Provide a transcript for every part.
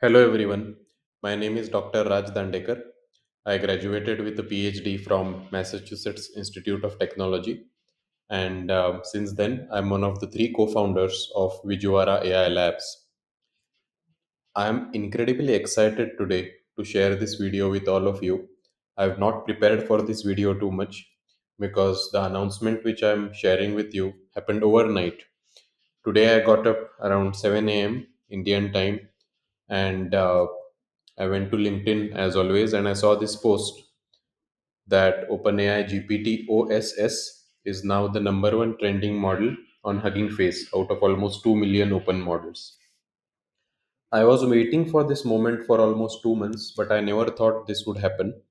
Hello everyone. My name is Dr. Raj Dandekar. I graduated with a PhD from Massachusetts Institute of Technology, and uh, since then, I'm one of the three co-founders of Vizuara AI Labs. I am incredibly excited today to share this video with all of you. I've not prepared for this video too much because the announcement which I'm sharing with you happened overnight. Today I got up around 7 a.m. Indian time and uh, I went to LinkedIn as always and I saw this post that OpenAI GPT OSS is now the number one trending model on Hugging Face out of almost 2 million open models. I was waiting for this moment for almost two months, but I never thought this would happen.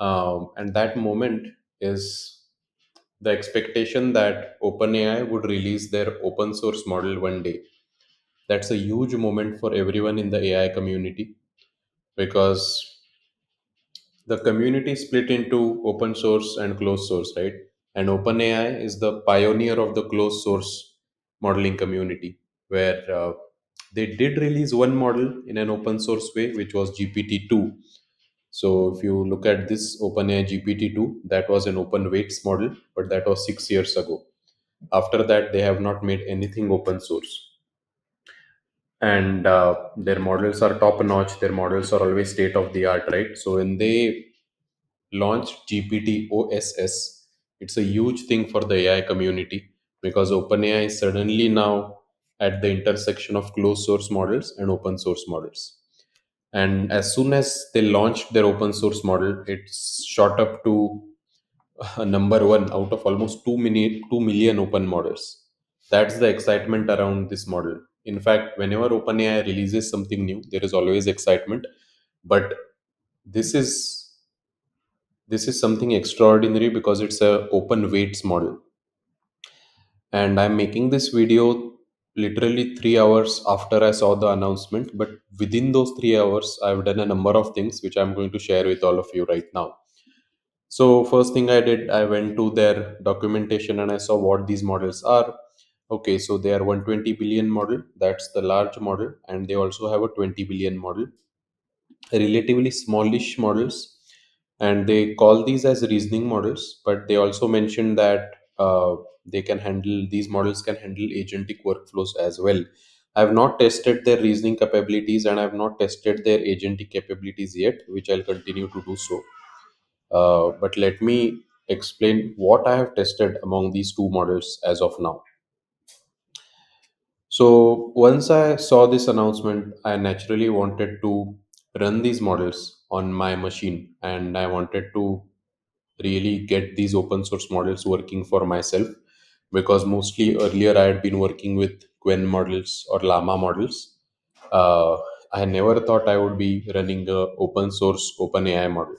Um, and that moment is the expectation that OpenAI would release their open source model one day. That's a huge moment for everyone in the AI community because the community split into open source and closed source, right? And OpenAI is the pioneer of the closed source modeling community, where uh, they did release one model in an open source way, which was GPT-2. So if you look at this OpenAI GPT-2, that was an open weights model, but that was six years ago. After that, they have not made anything open source and uh, their models are top notch. Their models are always state of the art right? So when they launched gpt oss it's a huge thing for the ai community because openai is suddenly now at the intersection of closed source models and open source models. And as soon as they launched their open source model it's shot up to uh, number one out of almost 2 million 2 million open models. That's the excitement around this model in fact whenever openai releases something new there is always excitement. But this is this is something extraordinary because it's a open weights model. And i'm making this video literally 3 hours after i saw the announcement but within those 3 hours i've done a number of things which i'm going to share with all of you right now. So first thing i did i went to their documentation and i saw what these models are okay so they are 120 billion model. That's the large model. And they also have a 20 billion model. Relatively smallish models. And they call these as reasoning models. But they also mention that uh, they can handle these models can handle agentic workflows as well. I have not tested their reasoning capabilities and i have not tested their agentic capabilities yet which i'll continue to do so. Uh, but let me explain what i have tested among these two models as of now so once I saw this announcement, I naturally wanted to run these models on my machine and I wanted to really get these open source models working for myself because mostly earlier I had been working with Qwen models or Llama models. Uh, I never thought I would be running a open source OpenAI model.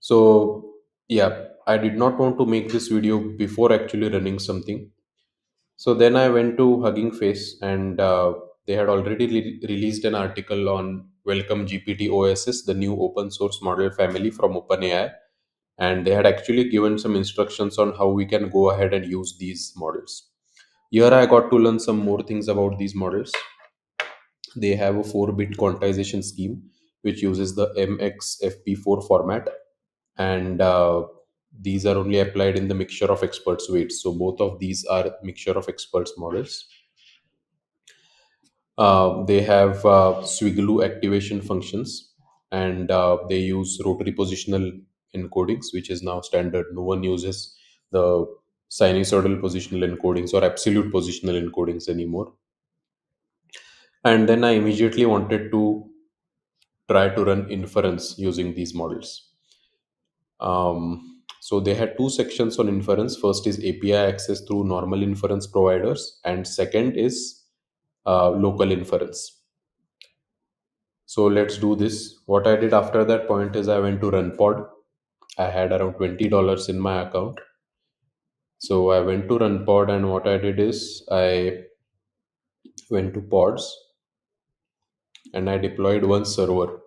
So yeah, I did not want to make this video before actually running something so then I went to Hugging Face, and uh, they had already re- released an article on Welcome GPT OSS, the new open source model family from OpenAI. And they had actually given some instructions on how we can go ahead and use these models. Here I got to learn some more things about these models. They have a 4 bit quantization scheme, which uses the MXFP4 format. And uh, these are only applied in the mixture of experts weights. So both of these are mixture of experts models. Uh, they have uh, SwiGLU activation functions and uh, they use rotary positional encodings which is now standard. No one uses the sinusoidal positional encodings or absolute positional encodings anymore. And then i immediately wanted to try to run inference using these models. Um, so they had two sections on inference. First is API access through normal inference providers, and second is uh, local inference. So let's do this. What I did after that point is I went to RunPod. I had around twenty dollars in my account. So I went to RunPod, and what I did is I went to pods and I deployed one server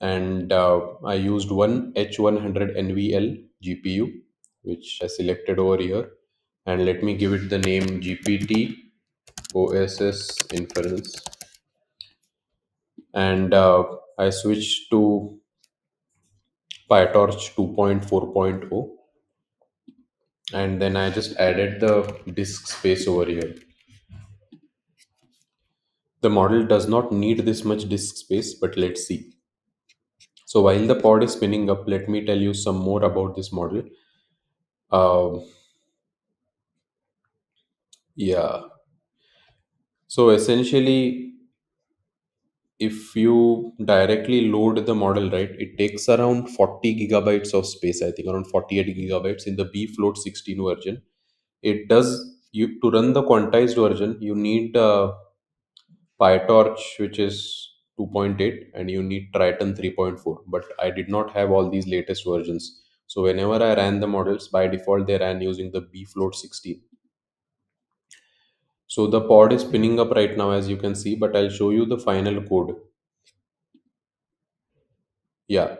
and uh, I used one H100 NVL GPU, which I selected over here. And let me give it the name GPT OSS Inference. and uh, I switched to PyTorch 2.4.0 and then I just added the disk space over here. The model does not need this much disk space, but let's see. So while the pod is spinning up, let me tell you some more about this model. Um yeah, so essentially, if you directly load the model, right, it takes around 40 gigabytes of space, I think around 48 gigabytes in the B float 16 version. It does you to run the quantized version, you need uh, PyTorch, which is 2.8, and you need Triton 3.4. But I did not have all these latest versions. So whenever I ran the models, by default they ran using the bfloat 16. So the pod is spinning up right now, as you can see, but I'll show you the final code. Yeah.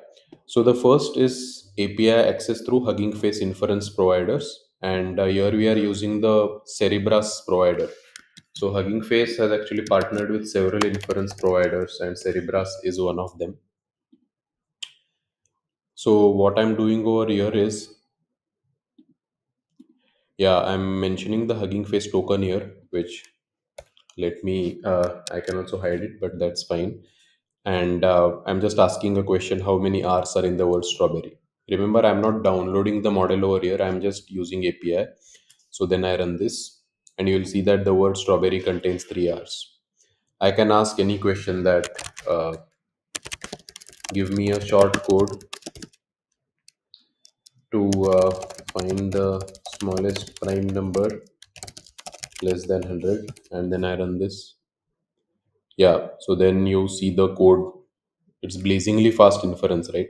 So the first is API access through Hugging Face inference providers, and uh, here we are using the Cerebras provider. So Hugging Face has actually partnered with several inference providers, and Cerebras is one of them. So what I'm doing over here is, yeah, I'm mentioning the Hugging Face token here, which let me, uh, I can also hide it, but that's fine. And uh, I'm just asking a question: How many R's are in the word strawberry? Remember, I'm not downloading the model over here. I'm just using API. So then I run this, and you'll see that the word strawberry contains three R's. I can ask any question that uh, give me a short code to uh, find the smallest prime number less than 100 and then I run this. Yeah, so then you see the code. It's blazingly fast inference, right?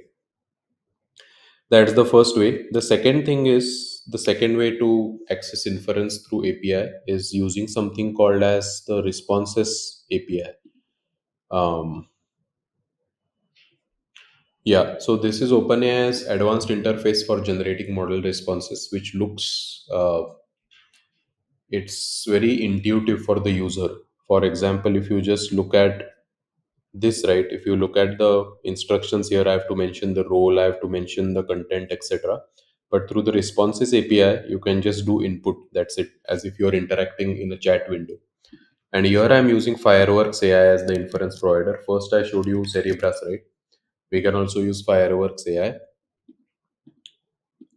That's the first way. The second thing is the second way to access inference through API is using something called as the responses API. Um, Yeah, so this is OpenAI's advanced interface for generating model responses, which looks uh, it's very intuitive for the user. For example, if you just look at this, right? If you look at the instructions here, I have to mention the role, I have to mention the content, etc. But through the responses API, you can just do input. That's it, as if you're interacting in a chat window. And here I'm using Fireworks AI as the inference provider. First, I showed you Cerebras, right? We can also use Fireworks AI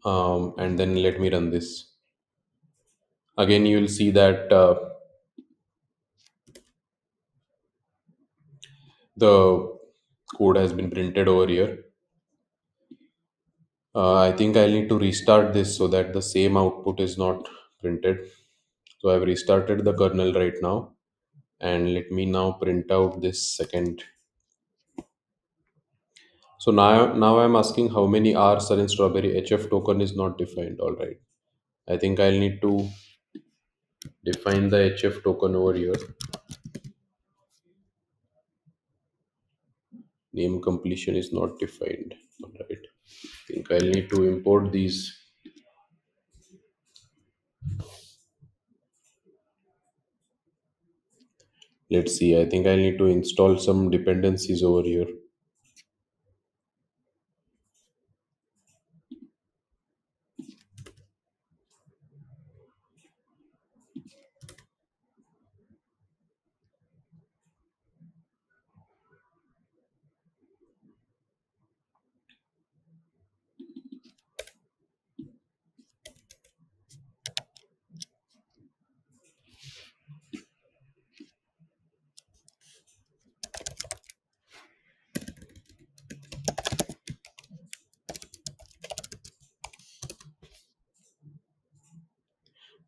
um, and then let me run this again you will see that uh, the code has been printed over here uh, i think i'll need to restart this so that the same output is not printed. So i've restarted the kernel right now. And let me now print out this second. So now now i'm asking how many r's are in strawberry. Hf token is not defined. All right. I think i'll need to define the hf token over here. Name completion is not defined. All right i'll need to import these. Let's see i think i'll need to install some dependencies over here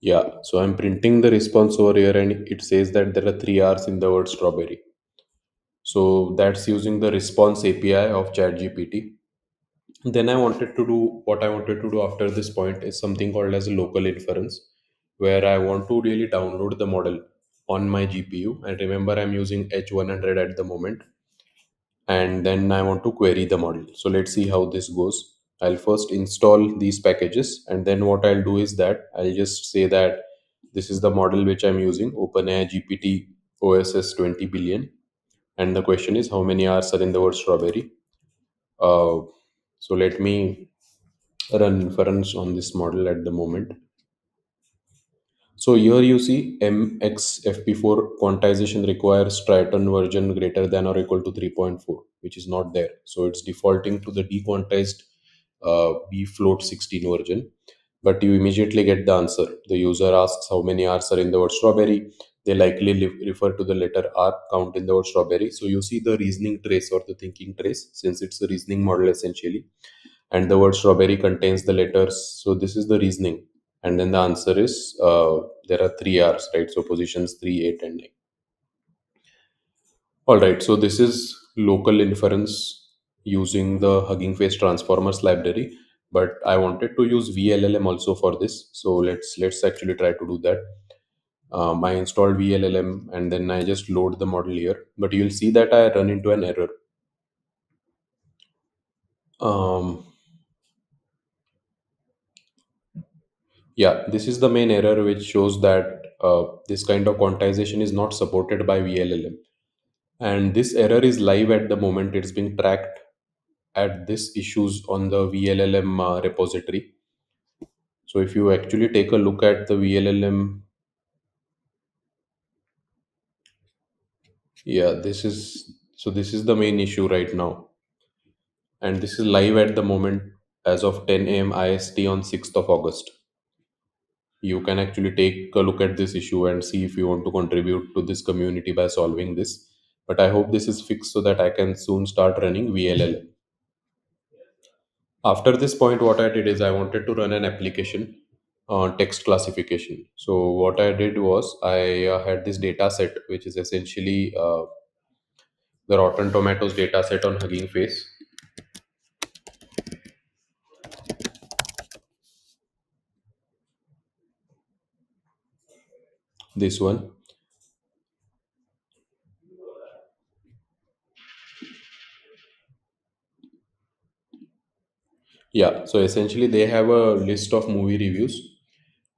yeah so i'm printing the response over here and it says that there are three r's in the word strawberry so that's using the response api of chatgpt then i wanted to do what i wanted to do after this point is something called as a local inference where i want to really download the model on my gpu and remember i'm using h100 at the moment and then I want to query the model. So let's see how this goes. I'll first install these packages and then what I'll do is that I'll just say that this is the model which I'm using OpenAI GPT OSS 20 billion and the question is how many R's are in the word strawberry. Uh, so let me run inference on this model at the moment. So here you see MXFP4 quantization requires Triton version greater than or equal to 3.4, which is not there. So it's defaulting to the dequantized uh, float 16 version. But you immediately get the answer. The user asks how many R's are in the word strawberry. They likely li- refer to the letter R count in the word strawberry. So you see the reasoning trace or the thinking trace, since it's a reasoning model essentially. And the word strawberry contains the letters. So this is the reasoning and then the answer is uh, there are three r's right so positions 3 8 and 9 all right so this is local inference using the hugging face transformers library but i wanted to use vllm also for this so let's let's actually try to do that um, i installed vllm and then i just load the model here but you'll see that i run into an error um, Yeah, this is the main error which shows that uh, this kind of quantization is not supported by VLLM. And this error is live at the moment. It's being tracked at this issues on the VLLM uh, repository. So if you actually take a look at the VLLM, yeah, this is so this is the main issue right now. And this is live at the moment as of 10 a.m. IST on 6th of August. you can actually take a look at this issue and see if you want to contribute to this community by solving this but i hope this is fixed so that i can soon start running vll after this point what i did is i wanted to run an application on text classification. So what i did was i uh, had this data set which is essentially uh, the rotten tomatoes data set on hugging face. This one Yeah, so essentially they have a list of movie reviews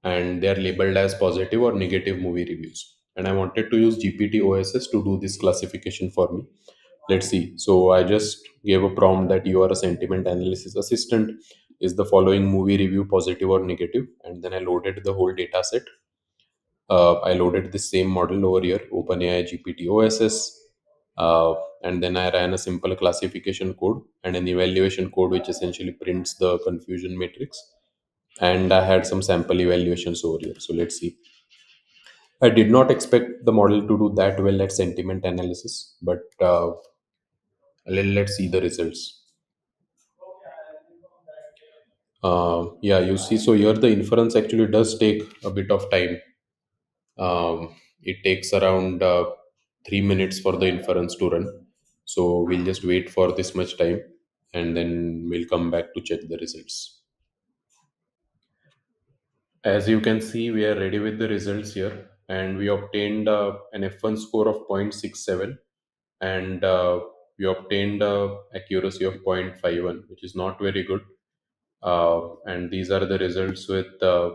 and they are labeled as positive or negative movie reviews. And I wanted to use GPT OSS to do this classification for me. Let's see. So I just gave a prompt that you are a sentiment analysis assistant. Is the following movie review positive or negative? And then I loaded the whole data set uh, I loaded the same model over here, OpenAI GPT OSS, uh, and then I ran a simple classification code and an evaluation code, which essentially prints the confusion matrix. And I had some sample evaluations over here. So let's see. I did not expect the model to do that well at sentiment analysis, but uh, let, let's see the results. Uh, yeah, you see, so here the inference actually does take a bit of time Um, it takes around uh, three minutes for the inference to run. So we'll just wait for this much time and then we'll come back to check the results. As you can see, we are ready with the results here and we obtained uh, an F1 score of 0.67 and uh, we obtained uh, accuracy of 0.51, which is not very good. Uh, and these are the results with uh,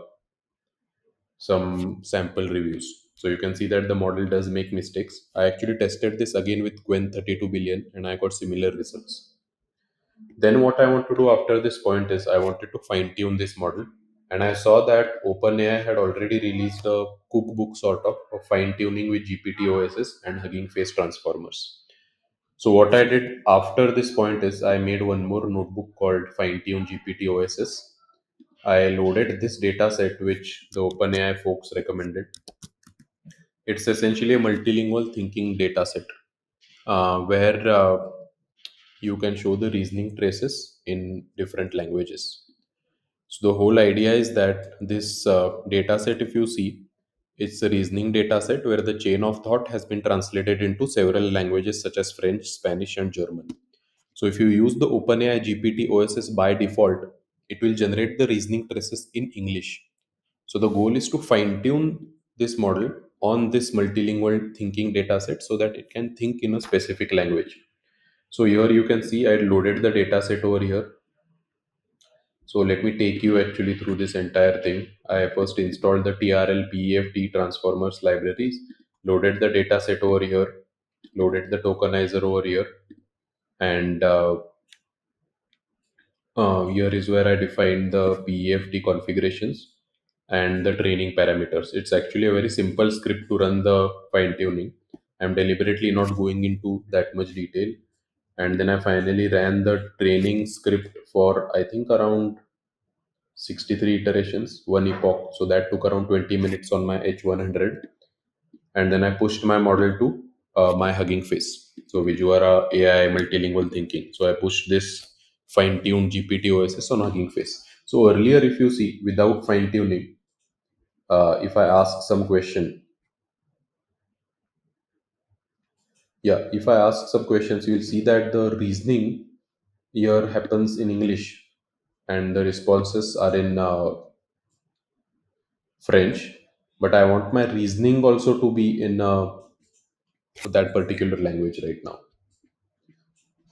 some sample reviews. So you can see that the model does make mistakes. I actually tested this again with Qwen 32 billion and I got similar results. Then what I want to do after this point is I wanted to fine tune this model. And I saw that OpenAI had already released a cookbook sort of, of fine tuning with GPT OSS and Hugging Face transformers. So what I did after this point is I made one more notebook called Fine Tune GPT OSS. I loaded this data set which the OpenAI folks recommended. It's essentially a multilingual thinking data set uh, where uh, you can show the reasoning traces in different languages. So the whole idea is that this uh, data set, if you see, it's a reasoning data set where the chain of thought has been translated into several languages such as French, Spanish, and German. So if you use the OpenAI GPT OSS by default, it will generate the reasoning traces in English. So the goal is to fine tune this model on this multilingual thinking data set so that it can think in a specific language. So here you can see I loaded the data set over here. So let me take you actually through this entire thing. I first installed the TRL PEFT transformers libraries, loaded the data set over here, loaded the tokenizer over here and uh, uh, here is where I defined the PEFT configurations and the training parameters. It's actually a very simple script to run the fine tuning. I'm deliberately not going into that much detail. And then I finally ran the training script for I think around 63 iterations, one epoch. So that took around 20 minutes on my H100. And then I pushed my model to uh, my Hugging Face. So Vizuara AI multilingual thinking. So I pushed this fine-tuned GPT OSS on Hugging Face. So earlier, if you see, without fine-tuning, uh, if I ask some question, yeah, if I ask some questions, you will see that the reasoning here happens in English and the responses are in uh, French. But I want my reasoning also to be in uh, that particular language right now.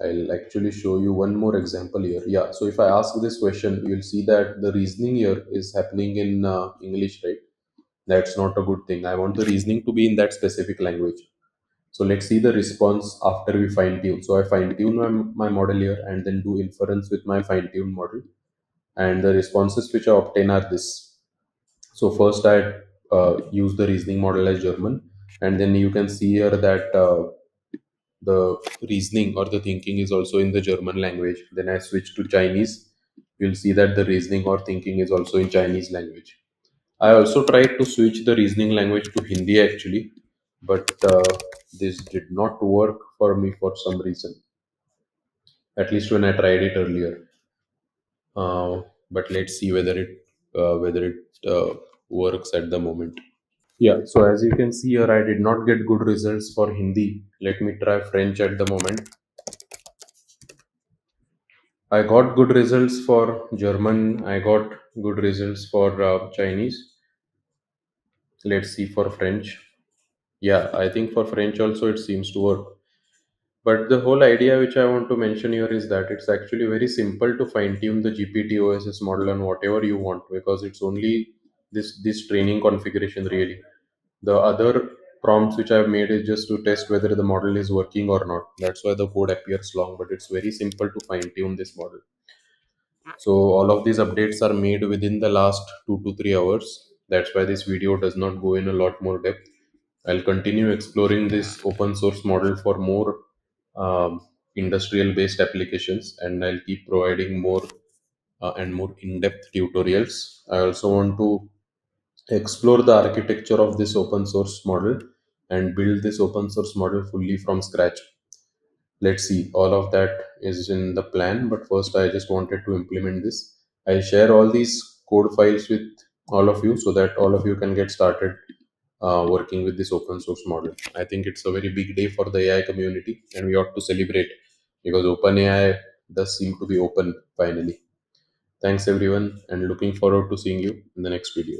I'll actually show you one more example here. Yeah, so if I ask this question, you'll see that the reasoning here is happening in uh, English, right? That's not a good thing. I want the reasoning to be in that specific language. So let's see the response after we fine tune. So I fine tune my, my model here and then do inference with my fine tuned model. And the responses which I obtain are this. So first I uh, use the reasoning model as German, and then you can see here that uh, the reasoning or the thinking is also in the German language. Then I switch to Chinese. You'll see that the reasoning or thinking is also in Chinese language. I also tried to switch the reasoning language to Hindi actually, but uh, this did not work for me for some reason. At least when I tried it earlier. Uh, but let's see whether it uh, whether it uh, works at the moment. Yeah, so as you can see here, I did not get good results for Hindi. Let me try French at the moment. I got good results for German. I got good results for uh, Chinese. Let's see for French. Yeah, I think for French also it seems to work. But the whole idea which I want to mention here is that it's actually very simple to fine tune the GPT OSS model on whatever you want because it's only this this training configuration really. The other prompts which I've made is just to test whether the model is working or not. That's why the code appears long, but it's very simple to fine tune this model. So all of these updates are made within the last two to three hours. That's why this video does not go in a lot more depth. I'll continue exploring this open source model for more um, industrial based applications and I'll keep providing more uh, and more in depth tutorials. I also want to explore the architecture of this open source model and build this open source model fully from scratch. Let's see all of that is in the plan but first i just wanted to implement this. I'll share all these code files with all of you so that all of you can get started uh, working with this open source model. I think it's a very big day for the ai community and we ought to celebrate because openai does seem to be open finally. Thanks everyone and looking forward to seeing you in the next video